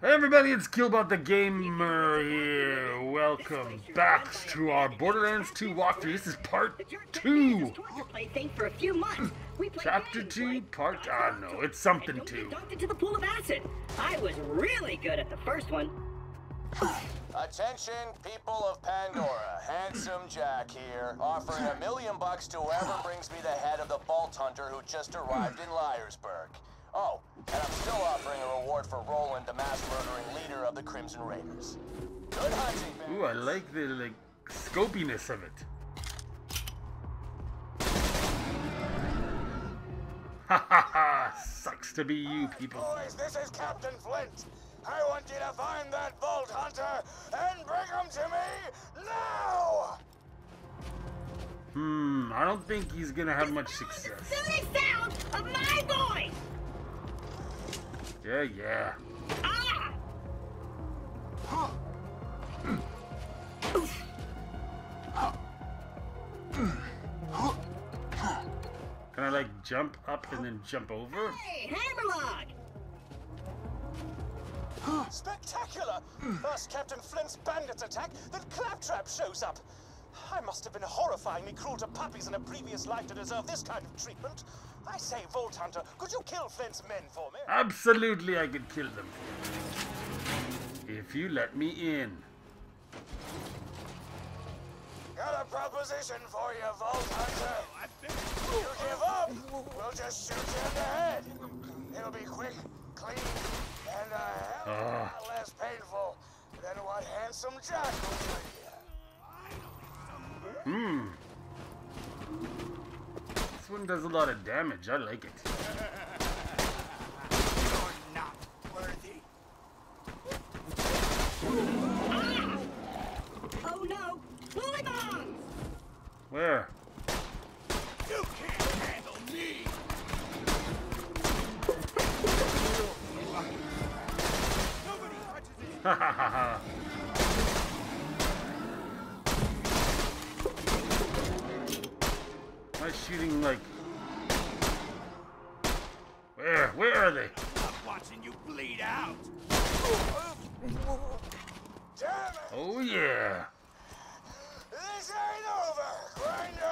Hey everybody, it's Killbot the Gamer here. Welcome back to our Borderlands 2 walkthrough. This is part 2. For a few months. We played Chapter 2, part... I don't know, it's something Don't get 2. dunked into the pool of acid. I was really good at the first one. Attention, people of Pandora. Handsome Jack here, offering a million bucks to whoever brings me the head of the Vault Hunter who just arrived in Liarsburg. Oh, and I'm still offering a reward for Roland, the mass murdering leader of the Crimson Raiders. Good hunting, Ooh, I like the, like, scopiness of it. Ha ha ha! Sucks to be you people. Boys, this is Captain Flint. I want you to find that Vault Hunter and bring him to me now! Hmm, I don't think he's gonna have much success. Silly sound of my voice! Yeah, yeah. Ah! Can I, like, jump up and then jump over? Hey, Hammerlock! Spectacular! First Captain Flint's bandits attack, then Claptrap shows up. I must have been horrifyingly cruel to puppies in a previous life to deserve this kind of treatment. I say, Vault Hunter, could you kill Flint's men for me? Absolutely, I could kill them. If you let me in. Got a proposition for you, Vault Hunter. You give up, we'll just shoot you in the head. It'll be quick, clean, and a hell of a Ah. lot less painful than what Handsome Jack will do you. Hmm. This one does a lot of damage. I like it. You're not worthy. Oh no! Bully bombs! Where? You can't handle me. It. Ha ha ha ha. Am I shooting like... Where? Where are they? I'm watching you bleed out. Oh yeah. This ain't over, Grinder.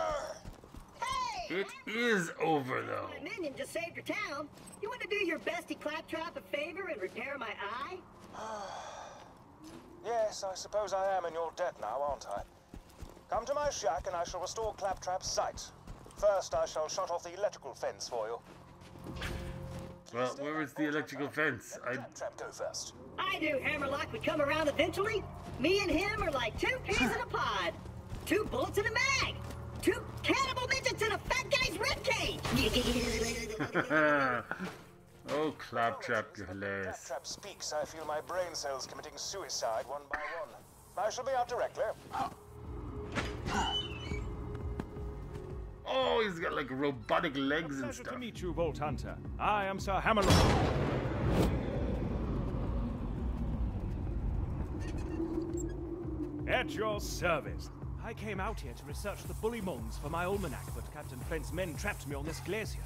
Hey! It is over though. My minion just saved your town. You want to do your bestie Claptrap a favor and repair my eye? Yes, I suppose I am in your debt now, aren't I? Come to my shack and I shall restore Claptrap's sight. First, I shall shut off the electrical fence for you. Well, where is the electrical fence? I... Claptrap go first. I knew Hammerlock would come around eventually. Me and him are like two peas in a pod. Two bullets in a mag. Two cannibal midgets in a fat guy's ribcage. oh, Claptrap, you're hilarious. Claptrap speaks, I feel my brain cells committing suicide one by one. I shall be out directly. He's got like robotic legs and stuff. to meet you, Vault Hunter. I am Sir Hammerlock. At your service. I came out here to research the bullymongs for my almanac, but Captain Flint's men trapped me on this glacier.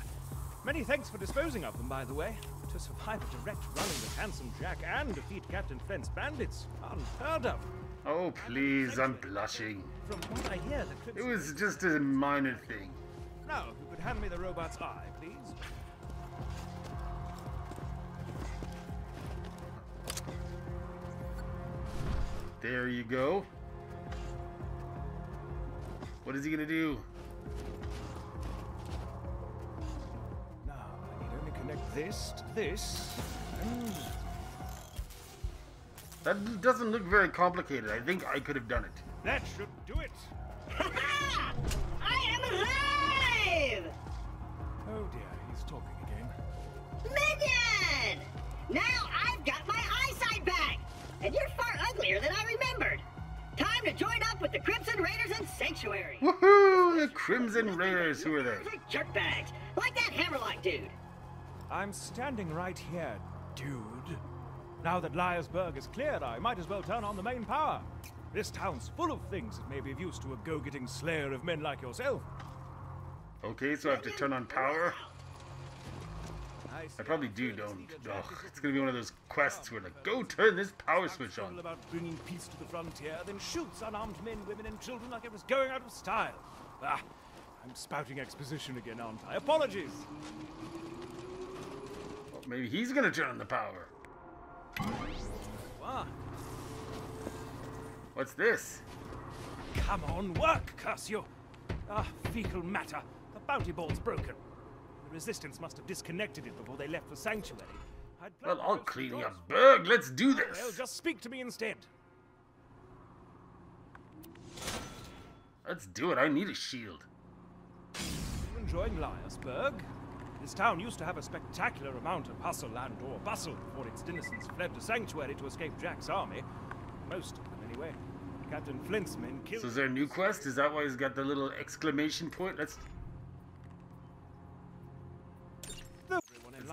Many thanks for disposing of them, by the way. To survive a direct run with Handsome Jack and defeat Captain Flint's bandits, unheard of. Oh, please, I'm blushing. From what I hear, the It was just a minor thing. Now, if you could hand me the robot's eye, please. There you go. What is he gonna do? Now, I need only connect this to this. and- That doesn't look very complicated. I think I could have done it. That should do it. I am alive! Dear, he's talking again. Minion! Now I've got my eyesight back! And you're far uglier than I remembered! Time to join up with the Crimson Raiders and Sanctuary! Woohoo! The Crimson Raiders, who are they? They're jerkbags, like that Hammerlock dude! I'm standing right here, dude. Now that Liarsburg is cleared, I might as well turn on the main power. This town's full of things that may be of use to a go-getting slayer of men like yourself. Okay, so I have to turn on power. I I, see. I probably do, don't. it's Ugh, it's gonna be one of those quests where like, go turn this power switch on. about bringing peace to the frontier, then shoots unarmed men, women, and children like it was going out of style. Ah, I'm spouting exposition again, aren't I? Apologies. Well, maybe he's gonna turn on the power. Ah, What's this? come on, work, curse you! Ah, fecal matter. The bounty board's broken. The resistance must have disconnected it before they left the sanctuary. I'd Well, I'll clean your Berg. Let's do this. Well, just speak to me instead. Let's do it. I need a shield. You enjoying Liarsburg? This town used to have a spectacular amount of hustle and or bustle before its denizens fled to Sanctuary to escape Jack's army. Most of them, anyway. Captain Flint's men killed... So is there a new quest? Is that why he's got the little exclamation point? Let's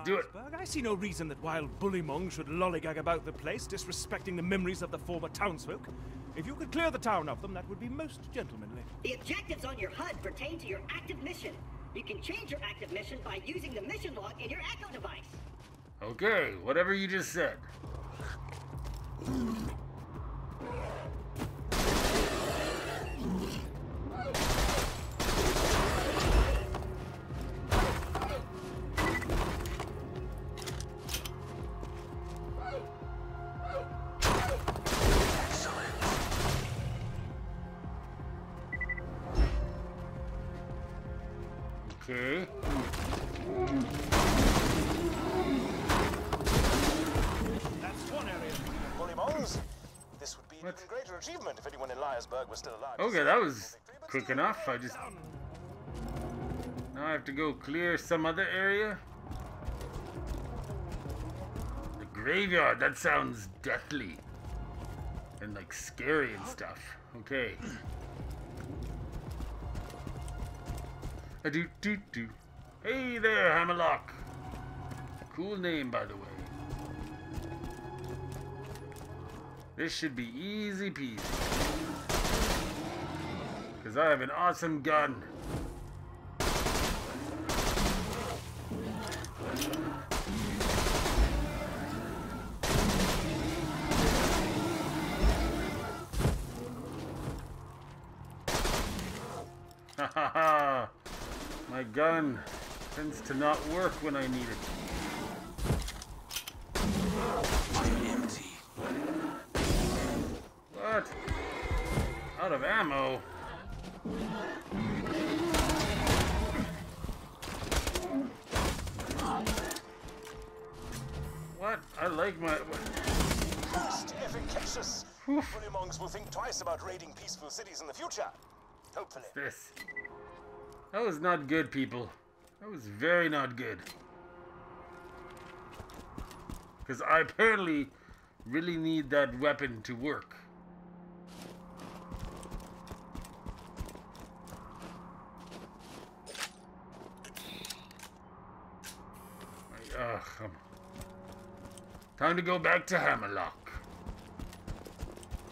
do it. I see no reason that wild Bullymong should lollygag about the place, disrespecting the memories of the former townsfolk. If you could clear the town of them, that would be most gentlemanly. The objectives on your HUD pertain to your active mission. You can change your active mission by using the mission log in your Echo device. Okay, whatever you just said. Achievement if anyone in was still alive. Okay, that was quick enough. I just now I have to go clear some other area. The graveyard. That sounds deathly and like scary and stuff. Okay. A do do do. Hey there, Hammerlock. Cool name, by the way. This should be easy peasy. Because I have an awesome gun. My gun tends to not work when I need it. Out of ammo? What? I like my. Most efficacious. Bully will think twice about raiding peaceful cities in the future. Hopefully. This. That was not good, people. That was very not good. Because I apparently really need that weapon to work. Ugh. um, Time to go back to Hammerlock.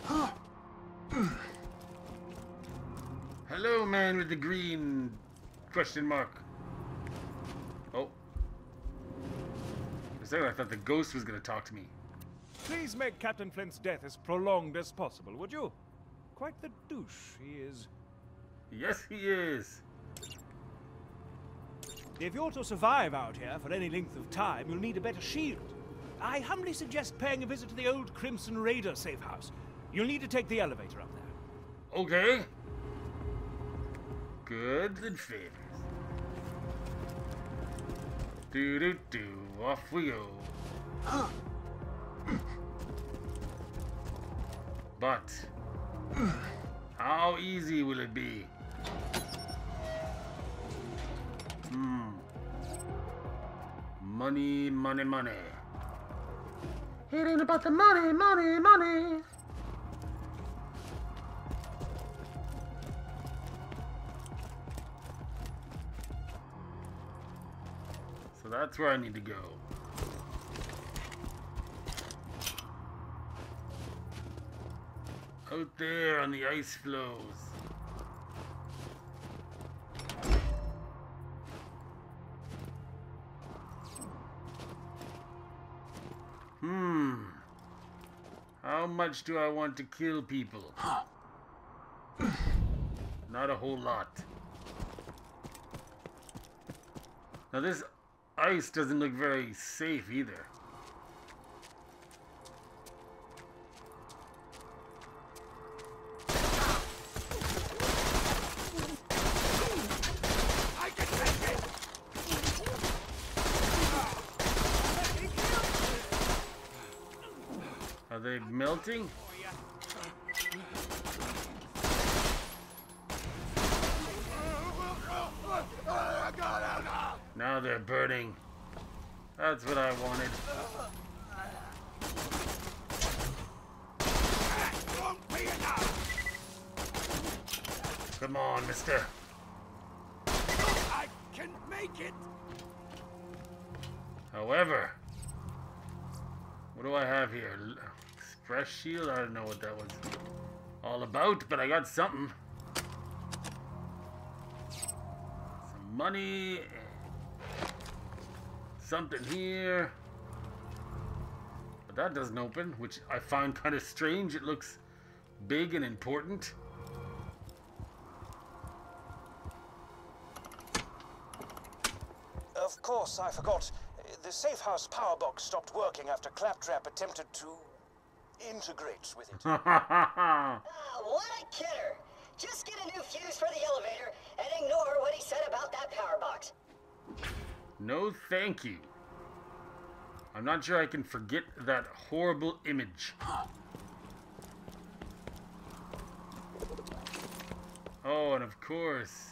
Hello, man with the green question mark. Oh. For a second, I thought the ghost was gonna talk to me. Please make Captain Flint's death as prolonged as possible, would you? Quite the douche he is. Yes, he is. If you're to survive out here for any length of time, you'll need a better shield. I humbly suggest paying a visit to the old Crimson Raider safe house. You'll need to take the elevator up there. Okay. Goods and favors. Do do do. Off we go. But how easy will it be? Hmm. Money, money, money. It ain't about the money, money, money. So that's where I need to go. Out there on the ice floes. Much do I want to kill people? Not a whole lot. Now this ice doesn't look very safe either. Are they melting? Now they're burning. That's what I wanted. Come on, mister. I can make it! However, what do I have here? Express shield? I don't know what that was all about, but I got something. Some money. Something here. But that doesn't open, which I find kind of strange. It looks big and important. Of course, I forgot. The safe house power box stopped working after Claptrap attempted to integrate with it. Ah, what a kidder! Just get a new fuse for the elevator and ignore what he said about that power box. No, thank you. I'm not sure I can forget that horrible image. Oh, and of course.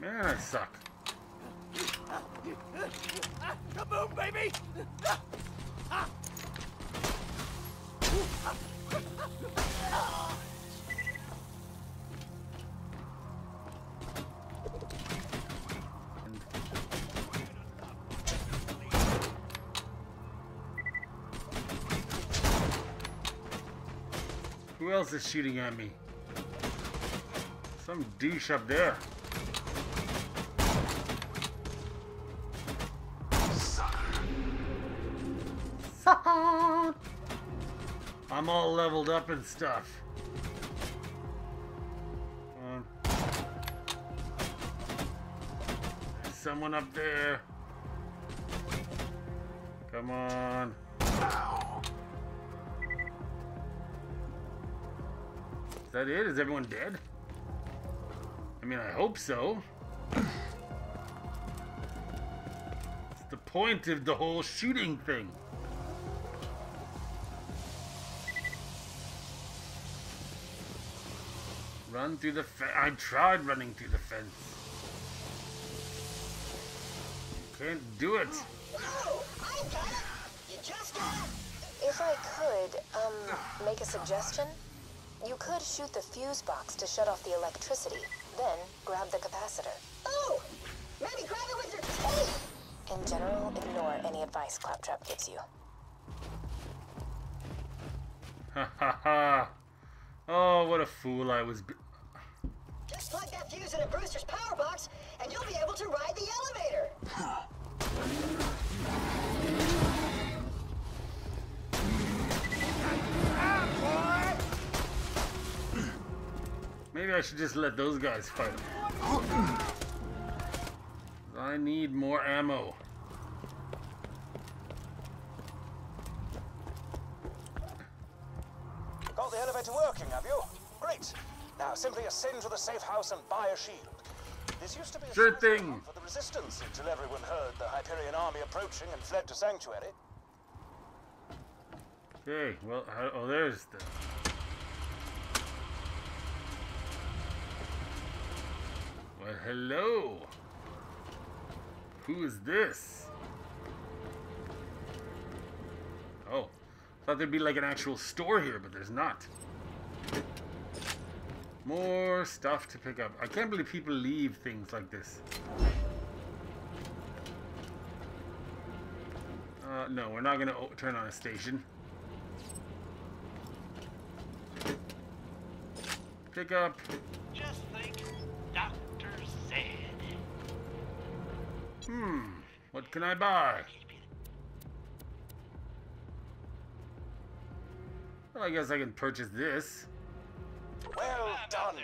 Man, I suck. Kaboom, baby! Who else is shooting at me? Some douche up there. Sucker. I'm all leveled up and stuff. Someone up there. Come on. That it? Is everyone dead? I mean, I hope so. It's the point of the whole shooting thing. Run through the fence. I tried running through the fence. Can't do it. I! You just! If I could, um, make a suggestion, you could shoot the fuse box to shut off the electricity, then grab the capacitor. Oh! Maybe grab it with your teeth! In general, ignore any advice Claptrap gives you. Ha ha ha. Oh, what a fool I was. Just plug that fuse into Brewster's power box, and you'll be able to ride the elevator! Maybe I should just let those guys fight. I need more ammo. Got the elevator working, have you? Great. Now simply ascend to the safe house and buy a shield. This used to be a Sure thing. for the resistance until everyone heard the Hyperion army approaching and fled to Sanctuary. Okay, well, how, oh, there's the. Hello. Who is this? Oh, thought there'd be like an actual store here, but there's not. More stuff to pick up. I can't believe people leave things like this. Uh, no, we're not gonna turn on a station. Pick up. Hmm. What can I buy? Well, I guess I can purchase this. Well done.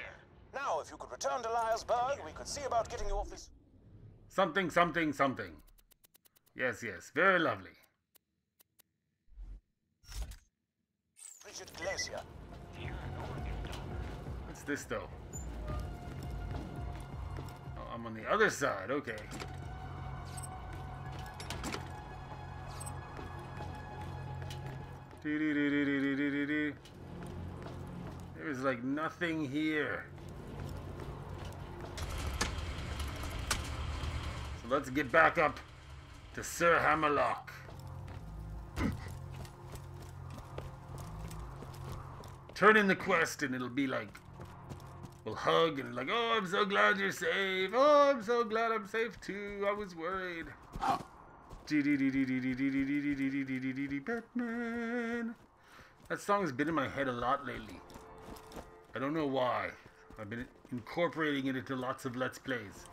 Now, if you could return to Liarsburg, we could see about getting you off this. Something, something, something. Yes, yes. Very lovely. Bridget Glacier. What's this, though? Oh, I'm on the other side. Okay. There's like nothing here. So let's get back up to Sir Hammerlock. Turn in the quest and it'll be like we'll hug and like, oh I'm so glad you're safe. Oh I'm so glad I'm safe too. I was worried. Batman. That song has been in my head a lot lately. I don't know why. I've been incorporating it into lots of Let's Plays.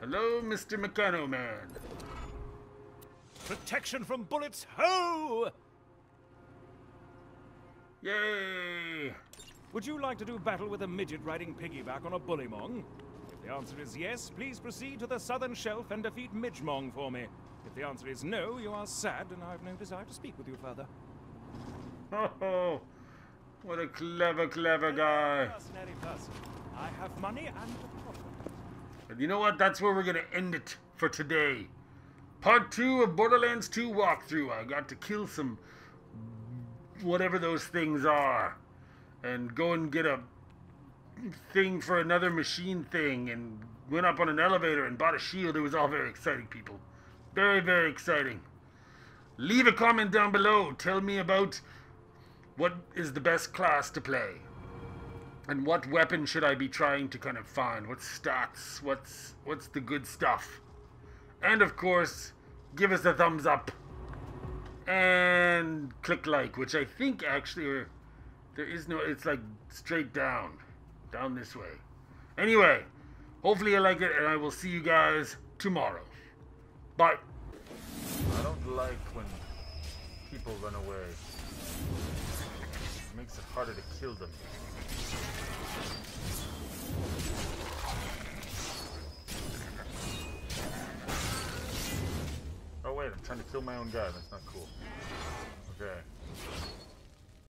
Hello, Mr. Mechano Man. Protection from bullets, ho! Yay! Would you like to do battle with a midget riding piggyback on a bullymong? If the answer is yes, please proceed to the southern shelf and defeat Midgemong for me. If the answer is no, you are sad, and I have no desire to speak with you further. Oh, what a clever, clever guy. I have money and a profit. But you know what? That's where we're gonna end it for today. Part two of Borderlands 2 walkthrough. I got to kill some whatever those things are, and go and get a thing for another machine thing, and went up on an elevator and bought a shield. It was all very exciting, people. Very, very exciting. Leave a comment down below. Tell me about what is the best class to play. And what weapon should I be trying to kind of find? What stats? What's what's the good stuff? And of course, give us a thumbs up. And click like, which I think actually there is no it's like straight down. Down this way. Anyway, hopefully you like it and I will see you guys tomorrow. Bye. I don't like when people run away. It makes it harder to kill them. Oh wait, I'm trying to kill my own guy. That's not cool.